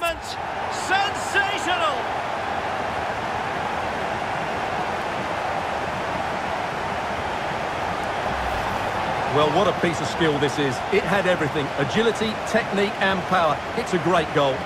moment. Sensational! Well, what a piece of skill this is. It had everything, agility, technique and power. It's a great goal.